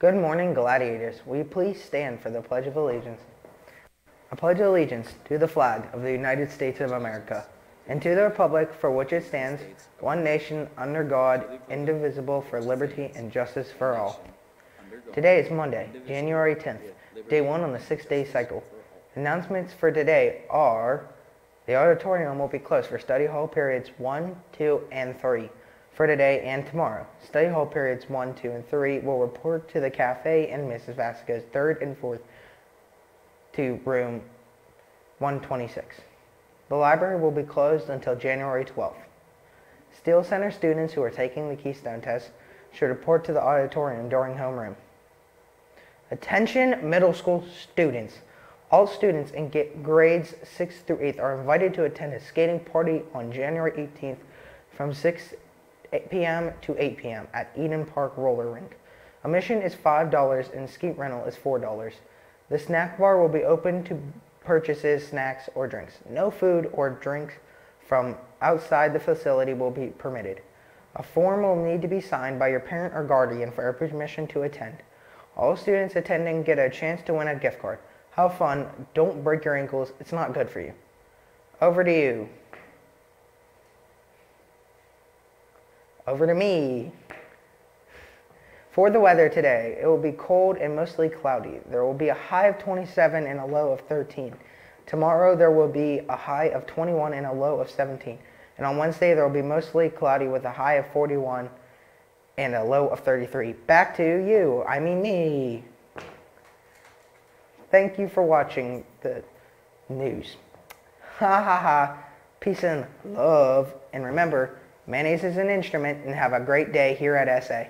Good morning, gladiators. Will you please stand for the Pledge of Allegiance? I pledge allegiance to the flag of the United States of America and to the republic for which it stands, one nation under God, indivisible for liberty and justice for all. Today is Monday, January 10th, day one on the six-day cycle. Announcements for today are the auditorium will be closed for study hall periods 1, 2, and 3 for today and tomorrow. Study hall periods 1, 2, and 3 will report to the cafe in Mrs. Vasquez 3rd and 4th to room 126. The library will be closed until January 12th. Steele Center students who are taking the Keystone test should report to the auditorium during homeroom. Attention middle school students. All students in grades 6 through 8 are invited to attend a skating party on January 18th from 6 p.m. to 8 p.m. at Eden Park Roller Rink. Admission is $5 and ski rental is $4. The snack bar will be open to purchases, snacks, or drinks. No food or drinks from outside the facility will be permitted. A form will need to be signed by your parent or guardian for permission to attend. All students attending get a chance to win a gift card. Have fun. Don't break your ankles. It's not good for you. Over to you. Over to me. For the weather today, it will be cold and mostly cloudy. There will be a high of 27 and a low of 13. Tomorrow there will be a high of 21 and a low of 17. And on Wednesday there will be mostly cloudy with a high of 41 and a low of 33. Back to you, I mean me. Thank you for watching the news. Ha ha ha. Peace and love. And remember, mayonnaise is an instrument and have a great day here at SA.